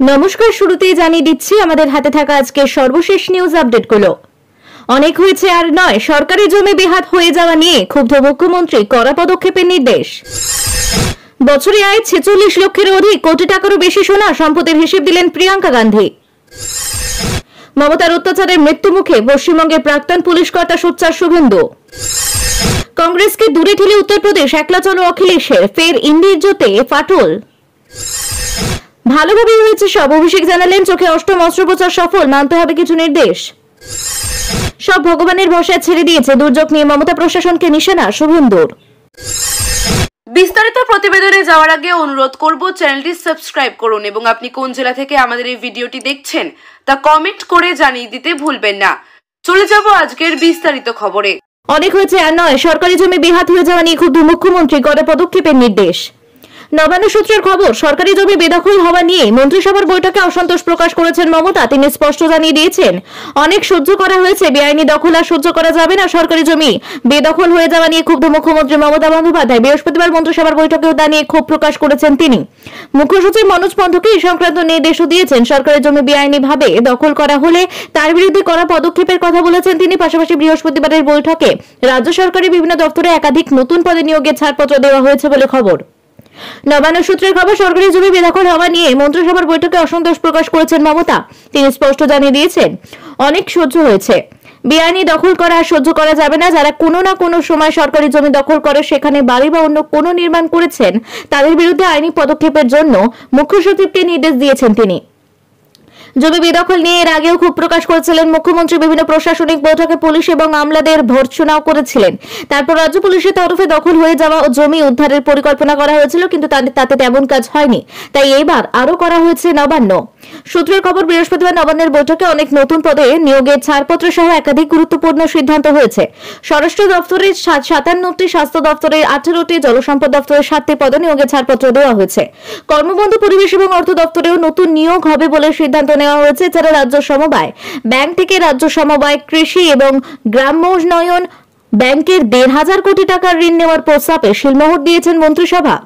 নমস্কার, শুরুতেই জানিয়ে দিচ্ছি আমাদের হাতে থাকা আজকের সর্বশেষ নিউজ আপডেটগুলো অনেক হয়েছে আর নয়, সরকারি জমি বেহাত হয়ে যাওয়া নিয়ে ক্ষুব্ধ মুখ্যমন্ত্রী কড়া পদক্ষেপের নির্দেশ। বছরে আয় ছেচল্লিশ লক্ষের অধিক, কোটি টাকারও বেশি সোনা সম্পদের হিসেব দিলেন প্রিয়াঙ্কা গান্ধী। মমতার অত্যাচারের মৃত্যু মুখে পশ্চিমবঙ্গের প্রাক্তন পুলিশ কর্তা সোচ্চার শুভেন্দু। কংগ্রেসকে দূরে ঠেলে উত্তরপ্রদেশ, একলা চলো অখিলেশের, ফের ইন্দির জোতে ফাটল। ভালোভাবেই হয়েছে সব। অভিষেক জানালেন চোখে অষ্টম অস্ত্রোপচার সফল মানতে হবে কিছু নির্দেশ। সব ভগবানের ভরসায় ছেড়ে দিয়েছে দুর্যোগ নিয়ে মমতা প্রশাসনকে নিশানা শুভেন্দুর। বিস্তারিত প্রতিবেদনে যাওয়ার আগে অনুরোধ করব চ্যানেলটি সাবস্ক্রাইব করুন এবং আপনি কোন জেলা থেকে আমাদের এই ভিডিওটি দেখছেন তা কমেন্ট করে জানিয়ে দিতে ভুলবেন না। চলে যাব আজকের বিস্তারিত খবরে। অনেক হয়েছে আর নয় সরকারি জমি বেহাত হয়ে যাওয়া নিয়ে ক্ষুব্ধ মুখ্যমন্ত্রী করে পদক্ষেপের নির্দেশ। নবান্ন সূত্রের খবর, সরকারি জমি বেদখল হওয়া নিয়ে মন্ত্রিসভার বৈঠকে অসন্তোষ প্রকাশ করেছেন মমতা। তিনি স্পষ্ট জানিয়ে দিয়েছেন, অনেক সহ্য করা হয়েছে, বেআইনি দখল আর সহ্য করা যাবে না, সরকারি জমি বেদখল হয়ে যাওয়া নিয়ে ক্ষুব্ধ মুখ্যমন্ত্রী মমতা বন্দ্যোপাধ্যায়। বৃহস্পতিবার মন্ত্রিসভার বৈঠকেও তা নিয়ে ক্ষোভ প্রকাশ করেছেন তিনি। মুখ্য সচিব মনোজ পন্থকে এই সংক্রান্ত নির্দেশও দিয়েছেন সরকারি জমি বেআইনি ভাবে দখল করা হলে তার বিরুদ্ধে করা পদক্ষেপের কথা বলেছেন তিনি। পাশাপাশি বৃহস্পতিবারের বৈঠকে রাজ্য সরকারের বিভিন্ন দপ্তরে একাধিক নতুন পদে নিয়োগের ছাড়পত্র দেওয়া হয়েছে বলে খবর। নবান্ন সূত্রের খবর, সরকারি জমি বেদখল হওয়া নিয়ে মন্ত্রিসভার বৈঠকে অসন্তোষ প্রকাশ করেছেন মমতা। তিনি স্পষ্ট জানিয়ে দিয়েছেন, অনেক সহ্য হয়েছে। বেআইনি দখল করা আর সহ্য করা যাবে না। যারা কোনো না কোনো সময় সরকারি জমি দখল করে, সেখানে বাড়ি বা অন্য কোনো নির্মাণ করেছেন, তাদের বিরুদ্ধে আইনি পদক্ষেপের জন্য মুখ্য সচিবকে নির্দেশ দিয়েছেন তিনি। জমি বেদখল নিয়ে এর আগেও ক্ষোভ প্রকাশ করেছিলেন মুখ্যমন্ত্রী। বিভিন্ন প্রশাসনিক বৈঠকে পুলিশ এবং আমলাদের ভর্ৎসনাও করেছিলেন। তারপর রাজ্য পুলিশের তরফে দখল হয়ে যাওয়া ও জমি উদ্ধারের পরিকল্পনা করা হয়েছিল, কিন্তু তাতে তেমন কাজ হয়নি। তাই এইবার আরও করা হয়েছে নবান্ন। সূত্রের খবর, বৃহস্পতিবার নবান্নের বৈঠকে অনেক নতুন পদে নিয়োগের ছাড়পত্র সহ একাধিক গুরুত্বপূর্ণ সিদ্ধান্ত হয়েছে। স্বরাষ্ট্র দপ্তরের সাতান্নটি স্বাস্থ্য দপ্তরের আঠারোটি, জলসম্পদ দপ্তরের সাতটি পদে নিয়োগের ছাড়পত্র দেওয়া হয়েছে। কর্মবন্ধু, পরিবেশ এবং অর্থ দপ্তরেও নতুন নিয়োগ হবে বলে সিদ্ধান্ত নেওয়া হয়েছে এছাড়া রাজ্য সমবায়। ব্যাংক থেকে রাজ্য সমবায় কৃষি এবং গ্রাম্য উন্নয়ন ব্যাংকের দেড় হাজার কোটি টাকার ঋণ নেওয়ার প্রস্তাবে শিলমোহর দিয়েছেন মন্ত্রিসভা।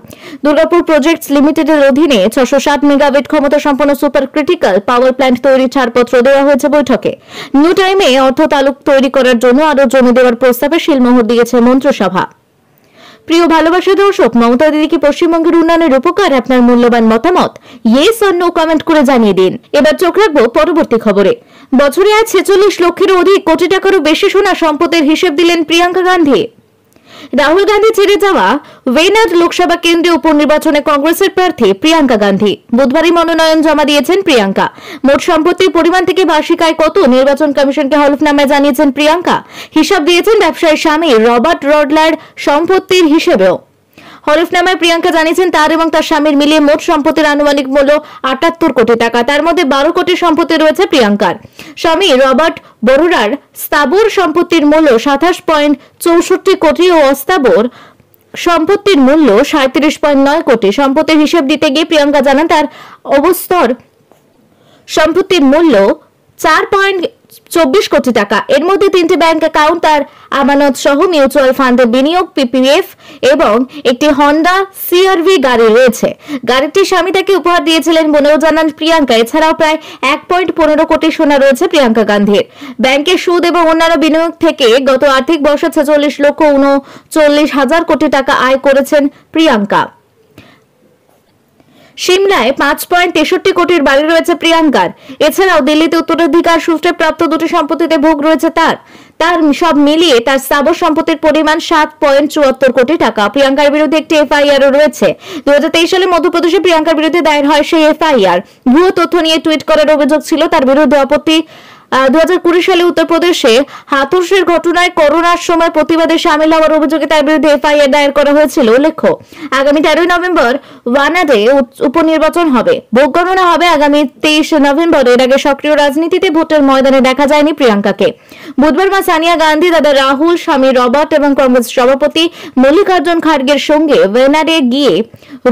দুর্গাপুর প্রজেক্টস লিমিটেডের অধীনে ছশো সাত মেগাওয়েট ক্ষমতা সম্পন্ন সুপার ক্রিটিক্যাল পাওয়ার প্ল্যান্ট তৈরির ছাড়পত্র দেওয়া হয়েছে বৈঠকে। নিউ টাইমে অর্থ তালুক তৈরি করার জন্য আরও জমি দেওয়ার প্রস্তাবে শিলমোহর দিয়েছে মন্ত্রিসভা। প্রিয় ভালোবাসা দর্শক, মমতা দিদি কি পশ্চিমবঙ্গের উন্নয়নের উপকার? আপনার মূল্যবান মতামত ইয়েস অন্য কমেন্ট করে জানিয়ে দিন। এবার চোখ রাখব পরবর্তী খবরে। বছরে আজ ছেচল্লিশ লক্ষের অধিক কোটি টাকারও বেশি সোনা সম্পদের হিসেব দিলেন প্রিয়াঙ্কা গান্ধী। রাহুল গান্ধী ছেড়ে যাওয়া ওয়েনাড লোকসভা কেন্দ্রে উপনির্বাচনে কংগ্রেসের প্রার্থী প্রিয়াঙ্কা গান্ধী। বুধবারই মনোনয়ন জমা দিয়েছেন প্রিয়াঙ্কা। মোট সম্পত্তির পরিমাণ থেকে বার্ষিক আয় কত? নির্বাচন কমিশনকে হলফনামায় জানিয়েছেন প্রিয়াঙ্কা। হিসাব দিয়েছেন ব্যবসায়ী স্বামী রবার্ট রডলার সম্পত্তির হিসেবেও। হলফনামায় প্রিয়াঙ্কা জানিয়েছেন, তার এবং তার স্বামীর মিলিয়ে মোট সম্পত্তির আনুমানিক মূল্য আটাত্তর কোটি টাকা। তার মধ্যে বারো কোটি সম্পত্তি রয়েছে প্রিয়াঙ্কার। স্বামী রবার্ট বরুরার স্থাবর সম্পত্তির মূল্য সাতাশ পয়েন্ট চৌষট্টি কোটি ও অস্থাবর সম্পত্তির মূল্য সাঁত্রিশ পয়েন্ট নয় কোটি। সম্পত্তির হিসেব দিতে গিয়ে প্রিয়াঙ্কা জানান, তার অবস্তর সম্পত্তির মূল্য চার পয়েন্ট চব্বিশ কোটি টাকা। এর মধ্যে তিনটি ব্যাংক অ্যাকাউন্ট তার আমানত সহ মিউচুয়াল ফান্ডে বিনিয়োগ পিপিএফ এবং একটি হন্ডা সিআরভি গাড়ি রয়েছে। গাড়িটি স্বামী তাকে উপহার দিয়েছিলেন বলেও জানান প্রিয়াঙ্কা। এছাড়াও প্রায় এক পয়েন্ট পনেরো কোটি সোনা রয়েছে প্রিয়াঙ্কা গান্ধীর। ব্যাংকের সুদ এবং অন্যান্য বিনিয়োগ থেকে গত আর্থিক বর্ষে ছেচল্লিশ লক্ষ উনচল্লিশ হাজার কোটি টাকা আয় করেছেন প্রিয়াঙ্কা। সিমলায় পাঁচ পয়েন্ট তেষট্টি কোটির বাড়ি রয়েছে প্রিয়াঙ্কার। এছাড়াও দিল্লিতে উত্তরাধিকার সূত্রে প্রাপ্ত দুটি সম্পত্তিতে ভোগ রয়েছে তার। তার সব মিলিয়ে তার স্থাবর সম্পত্তির পরিমাণ সাত পয়েন্ট চুয়াত্তর কোটি টাকা। প্রিয়াঙ্কার বিরুদ্ধে একটি এফআইআর রয়েছে। দুই হাজার তেইশ সালে মধ্যপ্রদেশে প্রিয়াঙ্কার বিরুদ্ধে দায়ের হয় সেই এফআইআর। ভুয়ো তথ্য নিয়ে টুইট করার অভিযোগ ছিল তার বিরুদ্ধে আপত্তি দু সালে উত্তরপ্রদেশে হাতুরসের ঘটনায় করোনার সময় প্রতিবাদে সামিল হওয়ার অভিযোগে তার বিরুদ্ধে এফআইআর দায়ের করা হয়েছিল। উল্লেখ্য, আগামী তেরোই নভেম্বর ওয়ানাদে উপনির্বাচন হবে। ভোট গণনা হবে আগামী তেইশ নভেম্বর। এর আগে সক্রিয় রাজনীতিতে ভোটের ময়দানে দেখা যায়নি প্রিয়াঙ্কাকে। বুধবার মা সানিয়া গান্ধী, দাদা রাহুল, স্বামী রবার্ট এবং কংগ্রেস সভাপতি মল্লিকার্জুন খার্গের সঙ্গে ওয়েনারে গিয়ে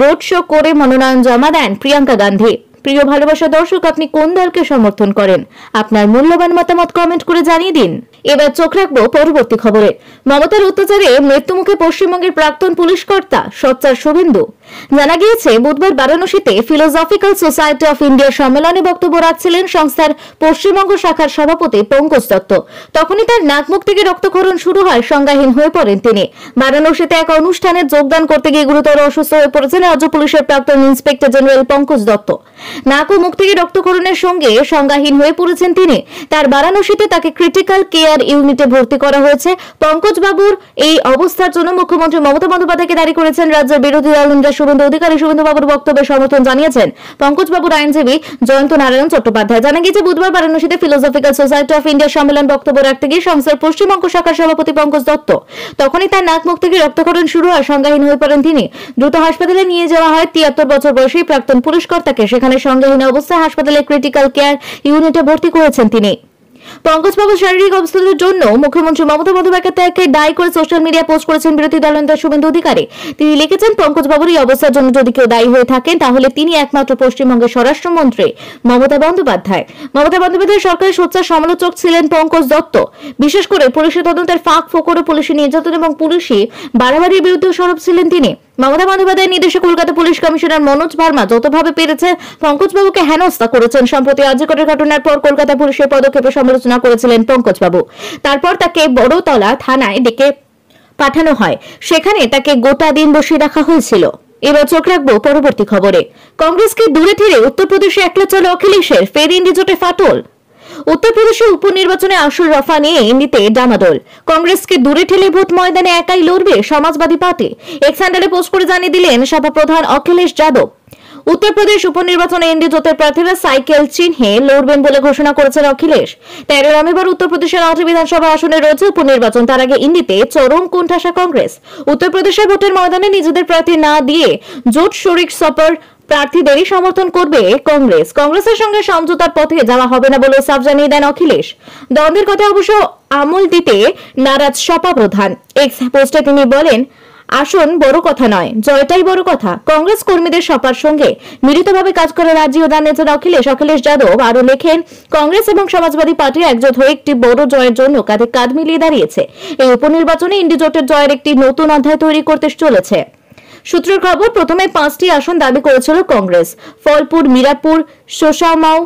রোড শো করে মনোনয়ন জমা দেন প্রিয়াঙ্কা গান্ধী। প্রিয় ভালোবাসা দর্শক, আপনি কোন দলকে সমর্থন করেন? আপনার মূল্যবান মতামত কমেন্ট করে জানিয়ে দিন। এবার চোখ রাখব পরবর্তী খবরে। মমতার অত্যাচারে মৃত্যুমুখে পশ্চিমবঙ্গের প্রাক্তন পুলিশ কর্তা সচ্চার শুভেন্দু। জানা গিয়েছে, বুধবার বারাণসীতে ফিলোসফিক্যাল সোসাইটি অফ ইন্ডিয়া সম্মেলনে বক্তব্য রাখছিলেন সংস্থার পশ্চিমবঙ্গ শাখার সভাপতি পঙ্কজ দত্ত। তখনই তার নাক মুখ থেকে রক্তক্ষরণ শুরু হয়, সংজ্ঞাহীন হয়ে পড়েন তিনি। বারাণসীতে এক অনুষ্ঠানে যোগদান করতে গিয়ে গুরুতর অসুস্থ হয়ে পড়েছেন রাজ্য পুলিশের প্রাক্তন ইন্সপেক্টর জেনারেল পঙ্কজ দত্ত। নাক ও মুখ থেকে রক্তক্ষরণের সঙ্গে সংজ্ঞাহীন হয়ে পড়েছেন তিনি। তার বারাণসীতে তাকে ক্রিটিক্যাল কেয়ার ইউনিটে ভর্তি করা হয়েছে। পঙ্কজ বাবুর এই অবস্থার জন্য মুখ্যমন্ত্রী মমতা বন্দ্যোপাধ্যায়কে দাঁড়ি করেছেন রাজ্যের বিরোধী দল নেতা শুভেন্দু অধিকারী। শুভেন্দু বাবুর বক্তব্যে সমর্থন জানিয়েছেন পঙ্কজ বাবুর আইনজীবী জয়ন্ত নারায়ণ চট্টোপাধ্যায়। জানা গিয়েছে, বুধবার বারাণসীতে ফিলোসফিক্যাল সোসাইটি অফ ইন্ডিয়া সম্মেলন বক্তব্য রাখতে গিয়ে সংস্থার পশ্চিমবঙ্গ শাখার সভাপতি পঙ্কজ দত্ত তখনই তার নাক মুখ থেকে রক্তক্ষরণ শুরু হয়। সংজ্ঞাহীন হয়ে পড়েন তিনি। দ্রুত হাসপাতালে নিয়ে যাওয়া হয়। তিয়াত্তর বছর বয়সী প্রাক্তন পুলিশ সেখানে সংজ্ঞাহীন অবস্থায় হাসপাতালে ক্রিটিক্যাল কেয়ার ইউনিটে ভর্তি করেছেন তিনি। পঙ্কজবাবু শারীরিক অবস্থার জন্য মুখ্যমন্ত্রী মমতা বন্দ্যোপাধ্যায়কে দায়ী করে সোশ্যাল মিডিয়া পোস্ট করেছেন বিরোধী শুভেন্দু অধিকারী। তিনি লিখেছেন এই অবস্থার জন্য যদি কেউ দায়ী হয়ে থাকেন, তাহলে তিনি একমাত্র পশ্চিমবঙ্গের স্বরাষ্ট্রমন্ত্রী মমতা বন্দ্যোপাধ্যায়। মমতা বন্দ্যোপাধ্যায় সরকারের সোচ্চার সমালোচক ছিলেন পঙ্কজ দত্ত। বিশেষ করে পুলিশের তদন্তের ফাঁক ফোকর ও পুলিশের নির্যাতন এবং পুলিশি বাড়াবাড়ির বিরুদ্ধে সরব ছিলেন তিনি। মমতা বন্দ্যোপাধ্যায়ের নির্দেশে কলকাতা পুলিশ কমিশনার মনোজ ভার্মা যতভাবে পেরেছে, পঙ্কজবাবুকে হেনস্থা করেছেন। সম্প্রতি আর্যকরের ঘটনার পর কলকাতা পুলিশের পদক্ষেপে সমালোচনা করেছিলেন পঙ্কজবাবু। তারপর তাকে বড়তলা থানায় ডেকে পাঠানো হয়। সেখানে তাকে গোটা দিন বসিয়ে রাখা হয়েছিল। এবার চোখ রাখব পরবর্তী খবরে। কংগ্রেসকে দূরে ঠেলে উত্তরপ্রদেশে একলা চলে অখিলেশের ফের ইন্ডি জোটে ফাটল। উত্তরপ্রদেশে উপনির্বাচনে আসল রফা নিয়ে ইন্ডিতে ডামাডোল কংগ্রেসকে দূরে ঠেলে ভোট ময়দানে একাই লড়বে সমাজবাদী পার্টি। এক স্যান্ডেলে পোস্ট করে জানিয়ে দিলেন সভাপ্রধান অখিলেশ যাদব। উত্তরপ্রদেশ উপনির্বাচনে এনডি জোটের প্রার্থীরা সাইকেল চিহ্নে লড়বেন বলে ঘোষণা করেছেন অখিলেশ। তেরো নভেম্বর উত্তরপ্রদেশের আটটি বিধানসভা আসনে রয়েছে উপনির্বাচন। তার আগে ইন্ডিতে চরম কোণঠাসা কংগ্রেস। উত্তরপ্রদেশের ভোটের ময়দানে নিজেদের প্রার্থী না দিয়ে জোট শরিক সপার প্রার্থীদেরই সমর্থন করবে কংগ্রেস। কংগ্রেসের সঙ্গে সমঝোতার পথে যাওয়া হবে না বলে সাফ জানিয়ে দেন অখিলেশ। দ্বন্দ্বের কথা অবশ্য আমল দিতে নারাজ সপা প্রধান। এক্স পোস্টে তিনি বলেন আসন, বড় কথা নয়। জয়টাই বড় কথা। কংগ্রেস কর্মীদের সপার সঙ্গে মিলিতভাবে কাজ করে রাজ্যীয় জানিয়েছেন অখিলেশ অখিলেশ যাদব আরও লেখেন, কংগ্রেস এবং সমাজবাদী পার্টি একজোট হয়ে একটি বড় জয়ের জন্য কাঁধে কাঁধ মিলিয়ে দাঁড়িয়েছে। এই উপনির্বাচনে ইন্ডি জোটের জয়ের একটি নতুন অধ্যায় তৈরি করতে চলেছে। সূত্রের খবর, প্রথমে পাঁচটি আসন দাবি করেছিল কংগ্রেস। ফলপুর, মিরাপুর, সোসামাও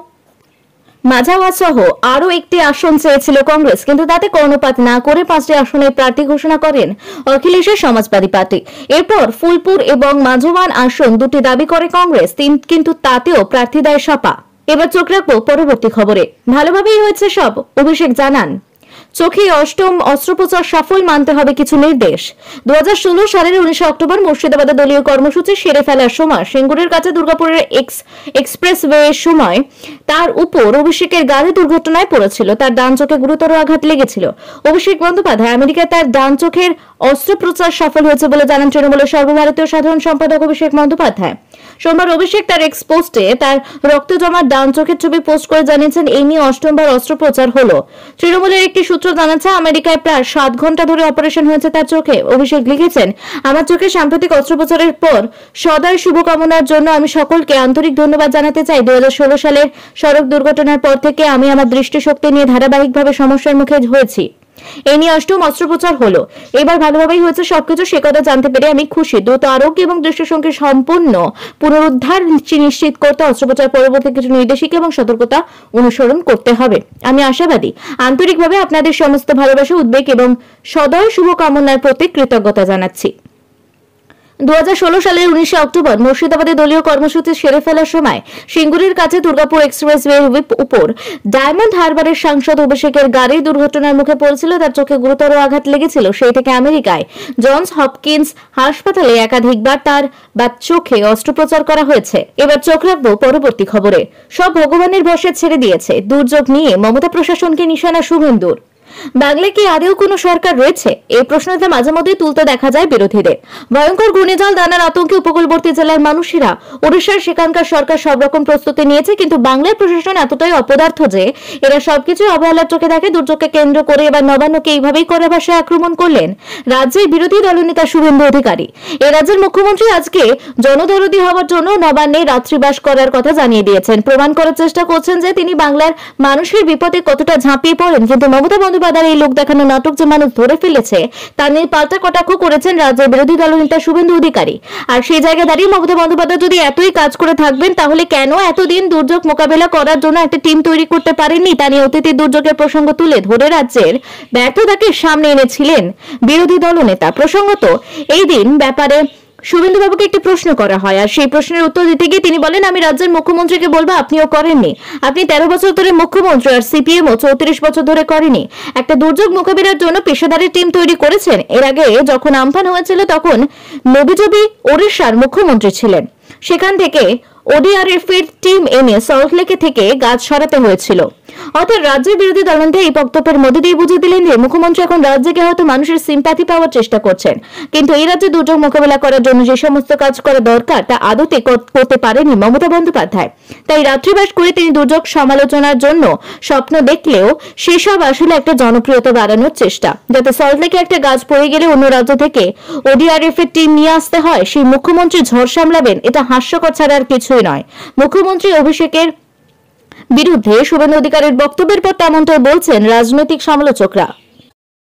মাঝাওয়া সহ আরও একটি আসন চেয়েছিল কংগ্রেস, কিন্তু তাতে কর্ণপাত না করে পাঁচটি আসনে প্রার্থী ঘোষণা করেন অখিলেশের সমাজবাদী পার্টি। এরপর ফুলপুর এবং মাঝোয়ান আসন দুটি দাবি করে কংগ্রেস কিন্তু তাতেও প্রার্থী দেয় সপা এবার চোখ রাখব পরবর্তী খবরে। ভালোভাবেই হয়েছে সব, অভিষেক জানান। চোখে অষ্টম অস্ত্রোপচার সফল মানতে হবে কিছু নির্দেশ। দু হাজার ষোলো সালের উনিশে অক্টোবর মুর্শিদাবাদে দলীয় কর্মসূচি সেরে ফেলার সময় সিঙ্গুরের কাছে দুর্গাপুরের এক্স এক্সপ্রেসওয়ের সময় তার উপর অভিষেকের গাড়ি দুর্ঘটনায় পড়েছিল। তার ডান চোখে গুরুতর আঘাত লেগেছিল। অভিষেক বন্দ্যোপাধ্যায় আমেরিকায় তার ডান চোখের অস্ত্রোপচার সফল হয়েছে বলে জানান তৃণমূলের সর্বভারতীয় সাধারণ সম্পাদক অভিষেক বন্দ্যোপাধ্যায়। সোমবার অভিষেক তার এক্স পোস্টে তার রক্ত জমার ডান চোখের ছবি পোস্ট করে জানিয়েছেন, এই নিয়ে অষ্টমবার অস্ত্রোপচার হলো। তৃণমূলের একটি জানাচ্ছে, আমেরিকায় প্রায় সাত ঘণ্টা ধরে অপারেশন হয়েছে তার চোখে। অভিষেক লিখেছেন, আমার চোখে সাম্প্রতিক অস্ত্রোপচারের পর সদয় শুভকামনার জন্য আমি সকলকে আন্তরিক ধন্যবাদ জানাতে চাই। দু হাজার ষোলো সালের সড়ক দুর্ঘটনার পর থেকে আমি আমার দৃষ্টিশক্তি নিয়ে ধারাবাহিকভাবে সমস্যার মুখে হয়েছি। এই নিয়ে অষ্টম অস্ত্রোপচার হলো। এবার ভালোভাবেই হয়েছে সবকিছু, সে কথা জানতে পেরে আমি খুশি। দ্রুত আরোগ্য এবং দৃষ্টিসংখ্যা সম্পূর্ণ পুনরুদ্ধার নিশ্চিত করতে অস্ত্রোপচার পরবর্তী কিছু নির্দেশিকা এবং সতর্কতা অনুসরণ করতে হবে। আমি আশাবাদী, আন্তরিকভাবে আপনাদের সমস্ত ভালোবাসা, উদ্বেগ এবং সদয় শুভকামনার প্রতি কৃতজ্ঞতা জানাচ্ছি। দু হাজার ষোলো সালের উনিশে অক্টোবর মুর্শিদাবাদে দলীয় কর্মসূচি সেরে ফেলার সময় সিঙ্গুরের কাছে দুর্গাপুর এক্সপ্রেসওয়ের উপর ডায়মন্ড হারবারের সাংসদ অভিষেকের গাড়ি দুর্ঘটনার মুখে পড়েছিল, তার চোখে গুরুতর আঘাত লেগেছিল, সেই থেকে আমেরিকায় জনস হপকিন্স হাসপাতালে একাধিকবার তার বা চোখে অস্ত্রোপচার করা হয়েছে। এবার চোখ রাখব পরবর্তী খবরে। সব ভগবানের ভরসা ছেড়ে দিয়েছে। দুর্যোগ নিয়ে মমতা প্রশাসনকে নিশানা শুভেন্দুর। বাংলায় কি আদেও কোনো সরকার রয়েছে? এই প্রশ্নটা মাঝে মধ্যেই তুলতে দেখা যায় বিরোধীদের। ভয়ঙ্কর ঘূর্ণিঝড় দানার আতঙ্কে উপকূলবর্তী জেলার মানুষেরা ওড়িশার সেখানকার সরকার সব রকম প্রস্তুতি নিয়েছে, কিন্তু বাংলার প্রশাসন এতটাই অপদার্থ যে এরা সবকিছু অবহেলার চোখে দেখে, দুর্যোগকে কেন্দ্র করে এবার নবান্নকে এইভাবেই করে ভাষায় আক্রমণ করলেন রাজ্যের বিরোধী দলনেতা শুভেন্দু অধিকারী। এ রাজ্যের মুখ্যমন্ত্রী আজকে জনদরদি হওয়ার জন্য নবান্নে রাত্রিবাস করার কথা জানিয়ে দিয়েছেন। প্রমাণ করার চেষ্টা করছেন যে তিনি বাংলার মানুষের বিপদে কতটা ঝাঁপিয়ে পড়েন। কিন্তু মমতা বন্দ্যোপাধ্যায় কাদার এই লোক দেখানো নাটক যে মানুষ ধরে ফেলেছে, তা নিয়ে পাল্টা কটাক্ষ করেছেন রাজ্যের বিরোধী দলনেতা শুভেন্দু অধিকারী। আর সেই জায়গায় দাঁড়িয়ে মমতা বন্দ্যোপাধ্যায় যদি এতই কাজ করে থাকবেন, তাহলে কেন এতদিন দুর্যোগ মোকাবেলা করার জন্য একটা টিম তৈরি করতে পারেননি? তা নিয়ে অতীতের দুর্যোগের প্রসঙ্গ তুলে ধরে রাজ্যের ব্যর্থতাকে সামনে এনেছিলেন বিরোধী দলনেতা প্রসঙ্গত, এই দিন ব্যাপারে শুভেন্দুবাবুকে একটি প্রশ্ন করা হয়, আর সেই প্রশ্নের উত্তর দিতে গিয়ে তিনি বলেন, আমি রাজ্যের মুখ্যমন্ত্রীকে বলব, আপনিও করেননি। আপনি তেরো বছর ধরে মুখ্যমন্ত্রী আর সিপিএম ও চৌত্রিশ বছর ধরে করেনি। একটা দুর্যোগ মোকাবিলার জন্য পেশাদারের টিম তৈরি করেছেন। এর আগে যখন আমফান হয়েছিল তখন নবীজবি ওড়িশার মুখ্যমন্ত্রী ছিলেন। সেখান থেকে ওডিআরএফ এর টিম এনে সল্টলেকে থেকে গাছ সরাতে হয়েছিল। অর্থাৎ রাজ্যের বিরোধী দলনেতা এই বক্তব্যের মধ্যে দিয়ে বুঝিয়ে দিলেন যে মুখ্যমন্ত্রী এখন রাজ্যকে হয়তো মানুষের সিম্প্যাথি পাওয়ার চেষ্টা করছেন। কিন্তু এই রাজ্যে দুর্যোগ মোকাবেলা করার জন্য যে সমস্ত কাজ করা দরকার, তা আদতে করতে পারেনি মমতা বন্দ্যোপাধ্যায়। তাই রাত্রিবাস করে তিনি দুর্যোগ সমালোচনার জন্য স্বপ্ন দেখলেও সেসব আসলে একটা জনপ্রিয়তা বাড়ানোর চেষ্টা। যাতে সল্টলেকে একটা গাছ পড়ে গেলে অন্য রাজ্য থেকে ওডিআরএফ এর টিম নিয়ে আসতে হয়, সেই মুখ্যমন্ত্রী ঝড় সামলাবেন, এটা হাস্যকর ছাড়া আর কিছুই নয়। মুখ্যমন্ত্রী অভিষেকের বিরুদ্ধে শুভেন্দু অধিকারীর বক্তব্যের পর তেমনটাই বলছেন রাজনৈতিক সমালোচকরা।